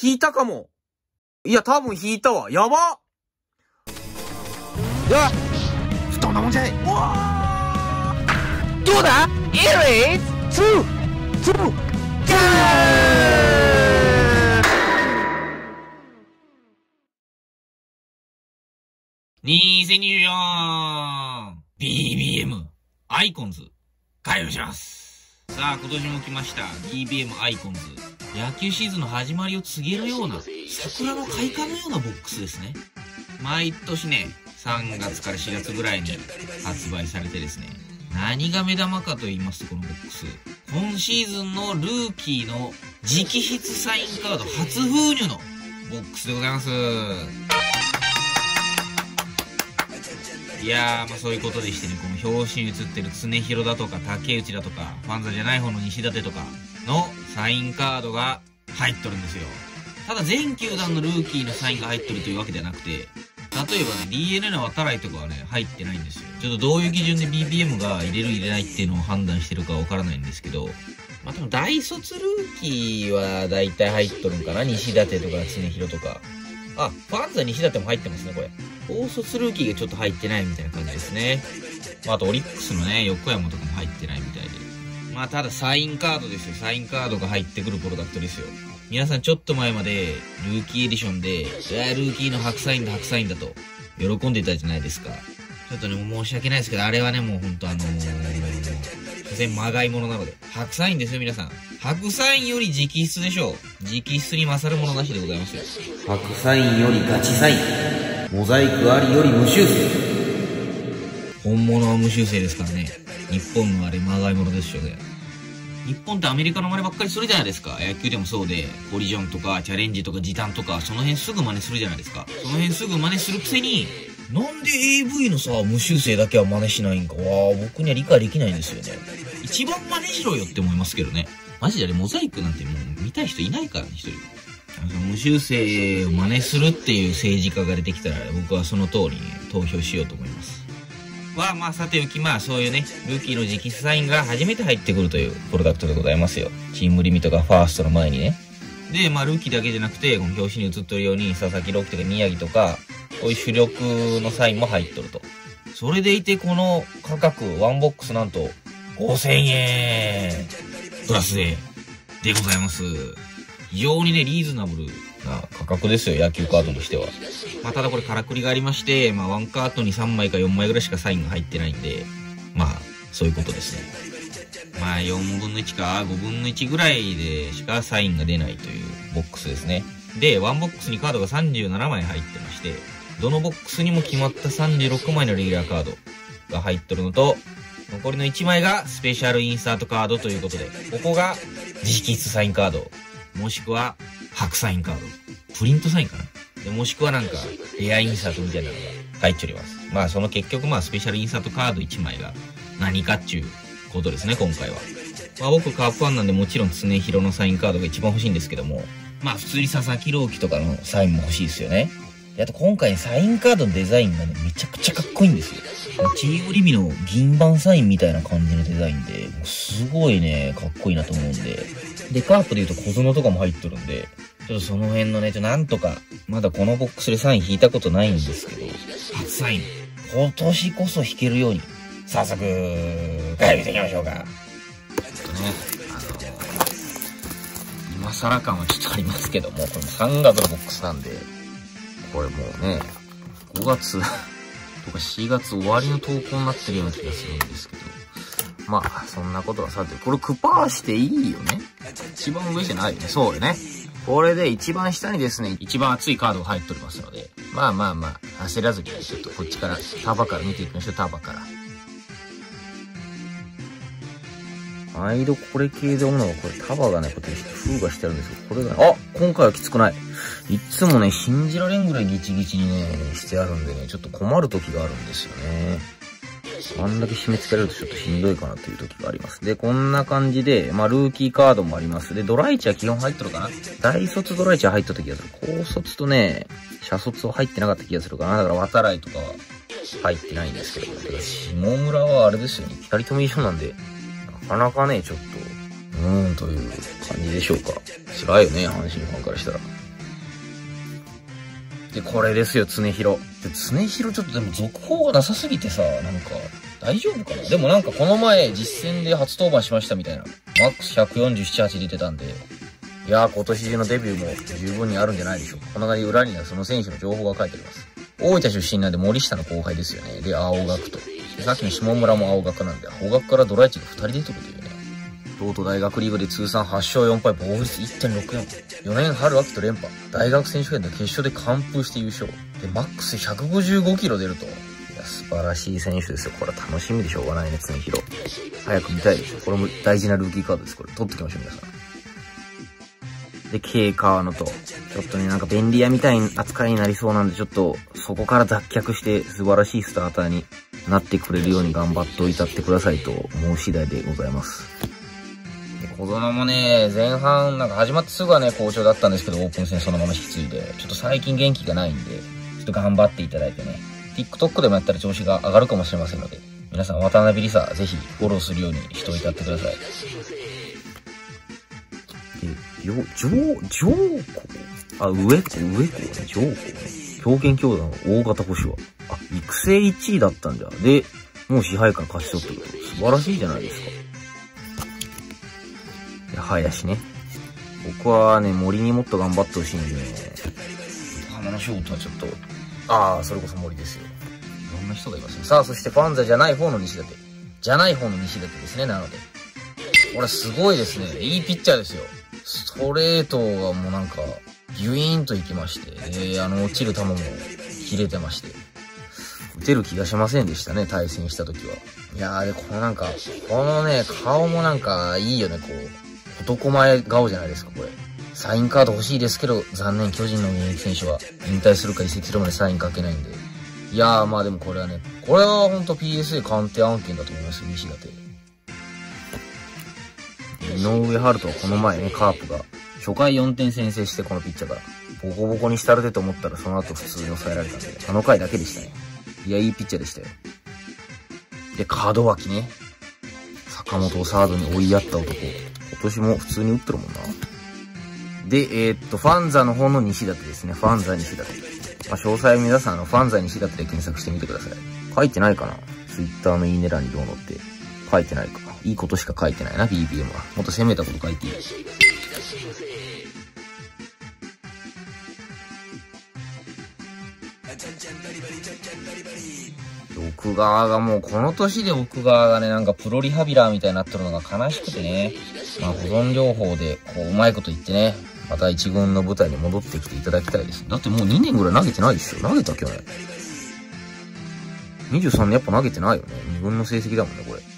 引いたかも。いや、多分引いたわ。やばうわどんなもんじゃい。どうだ ?It is. Two, two, go! 2024 BBM アイコンズ開封します。さあ今年も来ました。BBM アイコンズ野球シーズンの始まりを告げるような桜の開花のようなボックスですね。毎年ね3月から4月ぐらいに発売されてですね何が目玉かと言いますとこのボックス。今シーズンのルーキーの直筆サインカード初封入のボックスでございます。いや、まあそういうことでしてね、この表紙に写ってる常広だとか竹内だとか、ファンザじゃない方の西舘とかのサインカードが入っとるんですよ。ただ全球団のルーキーのサインが入ってるというわけではなくて、例えばね、DNA の渡来とかはね、入ってないんですよ。ちょっとどういう基準で BBM が入れる入れないっていうのを判断してるかわからないんですけど、まあ多分大卒ルーキーは大体入っとるんかな？西舘とか常広とか。あ、ファンザ西舘も入ってますね、これ。高卒ルーキーがちょっと入ってないみたいな感じですね。まあ、あとオリックスのね、横山とかも入ってない。まあ、ただサインカードですよ。サインカードが入ってくるプロダクトですよ。皆さんちょっと前まで、ルーキーエディションで、いや、ルーキーの白サインだ、白サインだと、喜んでいたじゃないですか。ちょっとね、申し訳ないですけど、あれはね、もうほんとあのー、所詮まがいものなので。白サインですよ、皆さん。白サインより直筆でしょう。直筆に勝るものなしでございますよ。白サインよりガチサイン。モザイクありより無修正。本物は無修正ですからね。日本のあれ、まがいものですよね。日本ってアメリカの真似ばっかりするじゃないですか。野球でもそうで、コリジョンとかチャレンジとか時短とか、その辺すぐ真似するじゃないですか。その辺すぐ真似するくせに、なんで AV のさ、無修正だけは真似しないんかは、僕には理解できないんですよね。一番真似しろよって思いますけどね。マジであれ、モザイクなんてもう見たい人いないからね、一人。無修正を真似するっていう政治家が出てきたら、僕はその通りに投票しようと思います。は、まあ、さておき、まあ、そういうね、ルーキーの直筆サインが初めて入ってくるというプロダクトでございますよ。チームリミットがファーストの前にね。で、まあ、ルーキーだけじゃなくて、この表紙に写ってるように、佐々木朗希とか宮城とか、こういう主力のサインも入っとると。それでいて、この価格、ワンボックスなんと、5000円プラスで、でございます。非常にね、リーズナブルな価格ですよ、野球カードとしては。まあ、ただこれからくりがありまして、まあ、ワンカートンに3枚か4枚ぐらいしかサインが入ってないんで、まあ、そういうことですね。まあ、4分の1か5分の1ぐらいでしかサインが出ないというボックスですね。で、ワンボックスにカードが37枚入ってまして、どのボックスにも決まった36枚のレギュラーカードが入ってるのと、残りの1枚がスペシャルインサートカードということで、ここが直筆サインカード、もしくは白サインカード、プリントサインかなでもしくはなんか、レアインサートみたいなのが入っております。まあその結局まあスペシャルインサートカード1枚が何かっちゅうことですね、今回は。まあ僕カープファンなんでもちろん常広のサインカードが一番欲しいんですけども、まあ普通に佐々木朗希とかのサインも欲しいですよね。であと今回サインカードのデザインがね、めちゃくちゃかっこいいんですよ。チームリミの銀盤サインみたいな感じのデザインで、もうすごいね、かっこいいなと思うんで。で、カープで言うと小園とかも入ってるんで、ちょっとその辺のね、ちょなんとか、まだこのボックスでサイン引いたことないんですけど、初サイン、今年こそ引けるように、早速、開封していきましょうか。ちょっとね、あの今更感はちょっとありますけども、これも3月のボックスなんで、これもうね、5月とか4月終わりの投稿になってるような気がするんですけど、まあ、そんなことはさて、これクパーしていいよね一番上じゃないよね。そうよね。これで一番下にですね、一番熱いカードが入っておりますので、まあまあまあ、焦らずに、ちょっとこっちから、束から見ていきましょう、束から。毎度これ系で思うのが、これ束がね、こうやって封がしてあるんですよ。これがね、あ今回はきつくない。いつもね、信じられんぐらいギチギチにね、してあるんでね、ちょっと困る時があるんですよね。あんだけ締め付けられるとちょっとしんどいかなという時があります。で、こんな感じで、まあ、ルーキーカードもあります。で、ドライチは基本入ってるかな？大卒ドライチは入った気がする。高卒とね、車卒は入ってなかった気がするかな。だから、渡来とかは入ってないんですけど。だ、下村はあれですよね。二人とも一緒なんで、かなかね、ちょっと、うーん、という感じでしょうか。辛いよね、阪神ファンからしたら。で、これですよ、常広。で、常広ちょっとでも続報がなさすぎてさ、なんか、大丈夫かなでもなんかこの前実戦で初登板しましたみたいな。マックス147、8出てたんで、いやー今年中のデビューも十分にあるんじゃないでしょうか。この裏にはその選手の情報が書いてあります。大分出身なんで森下の後輩ですよね。で、青学と。さっきの下村も青学なんで、青学からドライチが2人出てくるというね。京都大学リーグで通算8勝4敗、防御率1.64。4年春秋と連覇。大学選手権で決勝で完封して優勝。で、マックス155キロ出ると。いや、素晴らしい選手ですよ。これは楽しみでしょうがないね、常広。早く見たいでしょ。これも大事なルーキーカードです。これ、取ってきましょう、皆さん。で、川野と、ちょっとね、なんか便利屋みたいな扱いになりそうなんで、ちょっと、そこから脱却して素晴らしいスターターになってくれるように頑張っておいたってくださいと思う次第でございます。で子供もね、前半、なんか始まってすぐはね、好調だったんですけど、オープン戦そのまま引き継いで、ちょっと最近元気がないんで、ちょっと頑張っていただいてね、TikTok でもやったら調子が上がるかもしれませんので、皆さん渡辺梨沙、ぜひフォローするようにしておいてやってください。で、よ、上、上皇あ、上皇、上皇ね、上皇ね。狂犬兄弟の大型星は。あ、育成1位だったんじゃ。で、もう支配下勝ち取ってる。素晴らしいじゃないですか。で、林ね。僕はね、森にもっと頑張ってほしいんでね。浜の翔太はちょっと、ああ、それこそ森ですよ。いろんな人がいますね。さあ、そしてファンザじゃない方の西舘。じゃない方の西舘ですね、なので。これすごいですね。いいピッチャーですよ。ストレートがもうなんか、ギュイーンといきまして、で、あの、落ちる球も切れてまして。打てる気がしませんでしたね、対戦した時は。いやー、で、このなんか、このね、顔もなんか、いいよね、こう。男前顔じゃないですか、これ。サインカード欲しいですけど、残念、巨人の現役選手は、引退するか移籍するまでサインかけないんで。いやー、まあでもこれはね、これはほんと PSA 鑑定案件だと思います、西舘。井上春人はこの前ね、カープが、初回4点先制してこのピッチャーから、ボコボコにしたるでと思ったらその後普通に抑えられたんで、あの回だけでしたね。いや、いいピッチャーでしたよ。で、門脇ね。坂本をサードに追いやった男。今年も普通に打ってるもんな。で、えーっと、ファンザの方の西舘ですね。ファンザ西舘。まあ、詳細は皆さん、あの、ファンザ西舘で検索してみてください。書いてないかなツイッターのいいね欄にどうのって。書いてないか。いいことしか書いてないな、BBM は。もっと攻めたこと書いていい。奥川がもうこの年で奥川がね、なんかプロリハビラーみたいになってるのが悲しくてね。まあ保存療法で、こう、うまいこと言ってね、また一軍の舞台に戻ってきていただきたいです。だってもう2年ぐらい投げてないですよ。投げた去年。23年やっぱ投げてないよね。2軍の成績だもんね、これ。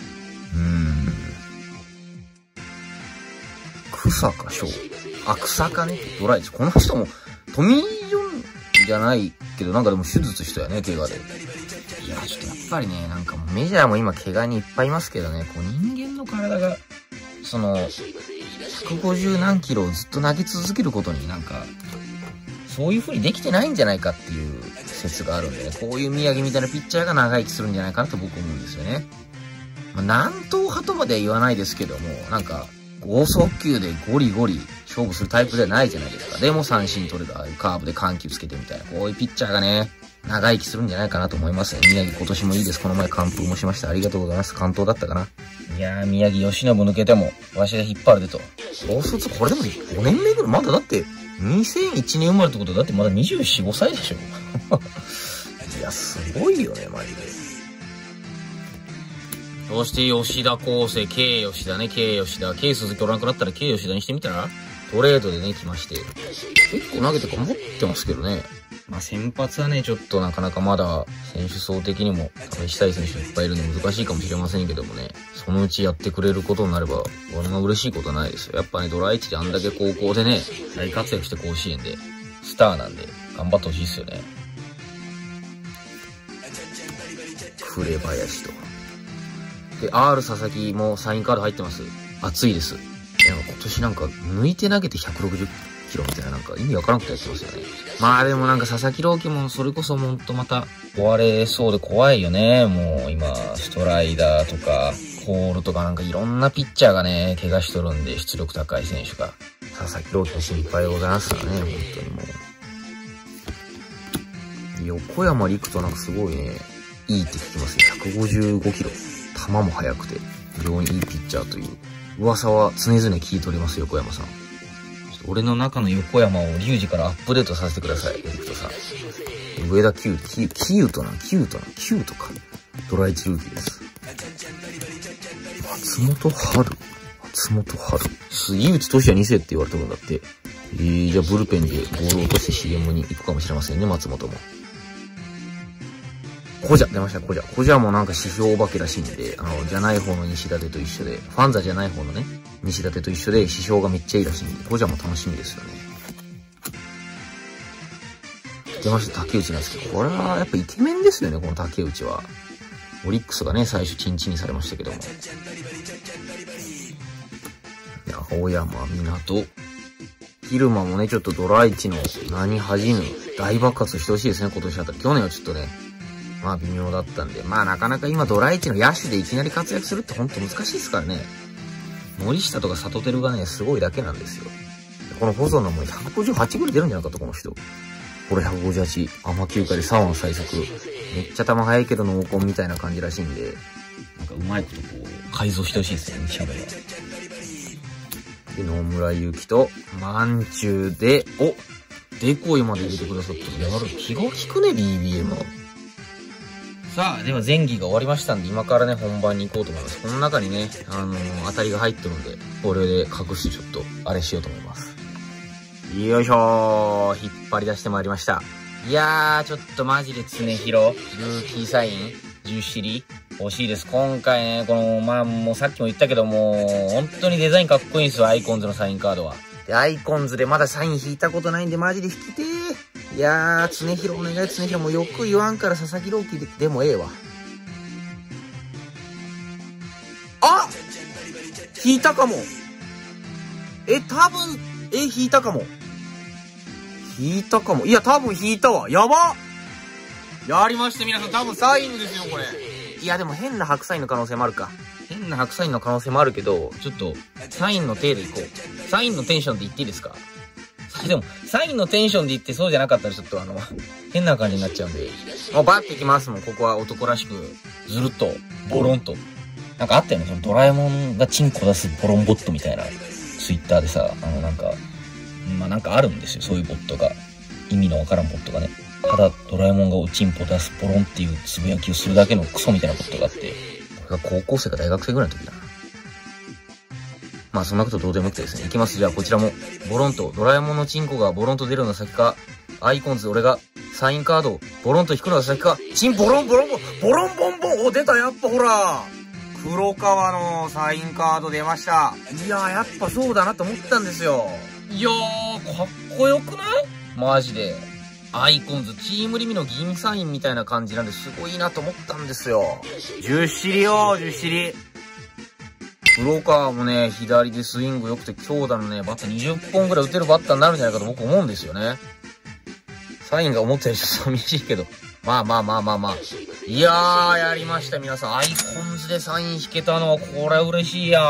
草か翔。あ、草かね。ドライチ。この人も、トミー・ジョンじゃないけど、なんかでも手術したよね、怪我で。いや、ちょっとやっぱりね、なんかもうメジャーも今怪我にいっぱいいますけどね、こう人間の体が、その、150何キロをずっと投げ続けることになんか、そういう風にできてないんじゃないかっていう説があるんでね、こういう宮城みたいなピッチャーが長生きするんじゃないかなと僕思うんですよね。まあ、南東派とまでは言わないですけども、なんか、剛速球でゴリゴリ勝負するタイプではないじゃないですか。でも三振取れる、ああいうカーブで緩急つけてみたいな、こういうピッチャーがね、長生きするんじゃないかなと思いますね。宮城今年もいいです。この前完封もしました。ありがとうございます。関東だったかな。いやー、宮城吉信抜けても、わしが引っ張るでと。高卒、これでも5年目ぐらい、まだだって、2001年生まれってことだってまだ24、5歳でしょ いや、すごいよね、マジで。そして吉田康生、K 吉田ね、K 吉田。K 鈴木おらなくなったら K 吉田にしてみたら？トレードでね、来まして。結構投げて頑張ってますけどね。まあ先発はね、ちょっとなかなかまだ選手層的にも試したい選手いっぱいいるの難しいかもしれませんけどもね、そのうちやってくれることになれば、俺が嬉しいことはないですよ。やっぱね、ドラ1であんだけ高校でね、大活躍して甲子園で、スターなんで、頑張ってほしいですよね。紅林とか。で、R 佐々木もサインカード入ってます。熱いです。いや、今年なんか、抜いて投げて160キロみたいななんか意味わからなくてやってますよね。まあでもなんか佐々木朗希もそれこそほんとまた壊れそうで怖いよね。もう今、ストライダーとか、コールとかなんかいろんなピッチャーがね、怪我しとるんで、出力高い選手が。佐々木朗希も心配でございますよね、本当にもう。横山陸となんかすごいね、いいって聞きますね。155キロ。球も速くて、非常にいいピッチャーという噂は常々聞いております、横山さん。俺の中の横山をリュウジからアップデートさせてください、エリクトさん。上田キュート、キュキュートな、キュートな、キュートか。ドライチルーキーです。松本春松本春。杉内俊也2世って言われてるんだって。えー、じゃあブルペンでボールを落として CM に行くかもしれませんね、松本も。コジャ、出ました、コジャ。コジャもなんか指標お化けらしいんで、あの、じゃない方の西舘と一緒で、ファンザじゃない方のね、西舘と一緒で指標がめっちゃいいらしいんで、コジャも楽しみですよね。出ました、竹内なんですけど、これはやっぱイケメンですよね、この竹内は。オリックスがね、最初チンチンにされましたけども。いや青山港。昼間もね、ちょっとドライチの何恥じぬ大爆発してほしいですね、今年あたり。去年はちょっとね、まあ微妙だったんで、まあなかなか今ドライチの野手でいきなり活躍するってほんと難しいですからね。森下とか里照がね、すごいだけなんですよ。この細野も158ぐらい出るんじゃなかった、この人。これ158、甘休暇で3話最速。めっちゃ球速いけど濃厚みたいな感じらしいんで、なんかうまいことこう、改造してほしいですよね、シャベは。で、野村ゆきと、まんちゅうで、おデコイまで入れてくださったやる気が利くね、BBM。さあ、では前期が終わりましたんで、今からね、本番に行こうと思います。この中にね、あのー、当たりが入ってるんで、これで隠してちょっと、あれしようと思います。よいしょー。引っ張り出してまいりました。いやー、ちょっとマジで常広、ルーキーサイン、10尻、欲しいです。今回ね、この、まあ、もうさっきも言ったけども、本当にデザインかっこいいんですよ、アイコンズのサインカードは。で、アイコンズでまだサイン引いたことないんで、マジで引きてー。いやー、常広お願い、常広。もうよく言わんから佐々木朗希ででもええわ。あ引いたかも。え、多分、え、引いたかも。引いたかも。いや、多分引いたわ。やばやりました、皆さん。多分サインですよ、これ。いや、でも変な白サインの可能性もあるか。変な白サインの可能性もあるけど、ちょっと、サインの手でいこう。サインのテンションで言っていいですか？でも、サインのテンションで言ってそうじゃなかったらちょっとあの、変な感じになっちゃうんで。もうバッていきますもん。ここは男らしく、ずるっと、ボロンと。なんかあったよね。そのドラえもんがチンコ出すボロンボットみたいな、ツイッターでさ、あのなんか、まあなんかあるんですよ。そういうボットが。意味のわからんボットがね。ただ、ドラえもんがおちんぽ出すポロンっていうつぶやきをするだけのクソみたいなボットがあって、これが高校生か大学生ぐらいの時だな。まあそんなことどうでもよくてですね。いきます。じゃあこちらも、ボロンと、ドラえもんのチンコがボロンと出るのが先か、アイコンズ俺がサインカードをボロンと引くのが先か、チンボロンボロンボン、ボロンボンボンお、出たやっぱほら黒川のサインカード出ました。いやーやっぱそうだなと思ったんですよ。いやー、かっこよくない？マジで。アイコンズ、チームリミの銀サインみたいな感じなんですごいなと思ったんですよ。10シリよ、10シリ。黒川もね、左でスイング良くて強打のね、バッター20本ぐらい打てるバッターになるんじゃないかと僕思うんですよね。サインが思ったよりちょっと寂しいけど。まあまあまあまあまあ。いやー、やりました皆さん。アイコンズでサイン引けたのはこれ嬉しいやん。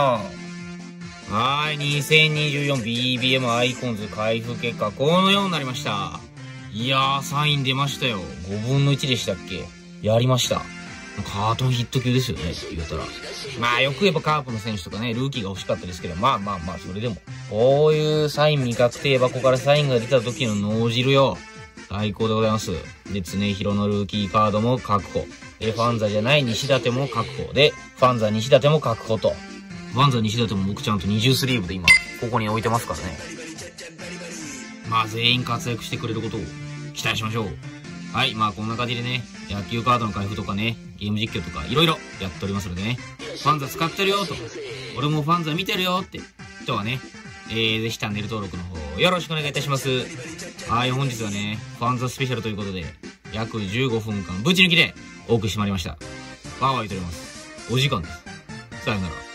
はい、2024BBM アイコンズ開封結果、このようになりました。いやー、サイン出ましたよ。5分の1でしたっけ？やりました。カートヒット級ですよね、言うたら。まあ、よく言えばカープの選手とかね、ルーキーが欲しかったですけど、まあまあまあ、それでも。こういうサイン未確定箱からサインが出た時の脳汁よ。最高でございます。で、常広のルーキーカードも確保。で、ファンザじゃない西舘も確保。で、ファンザ西舘も確保と。ファンザ西舘も僕ちゃんと二重スリーブで今、ここに置いてますからね。まあ、全員活躍してくれることを期待しましょう。はい、まあこんな感じでね、野球カードの開封とかね、ゲーム実況とかいろいろやっておりますのでね、ファンザ使ってるよと、俺もファンザ見てるよって人はね、えー、ぜひチャンネル登録の方よろしくお願いいたします。はい、本日はね、ファンザスペシャルということで、約15分間ぶち抜きでお送りしてまいりました。わーわー言っております。お時間です。さよなら。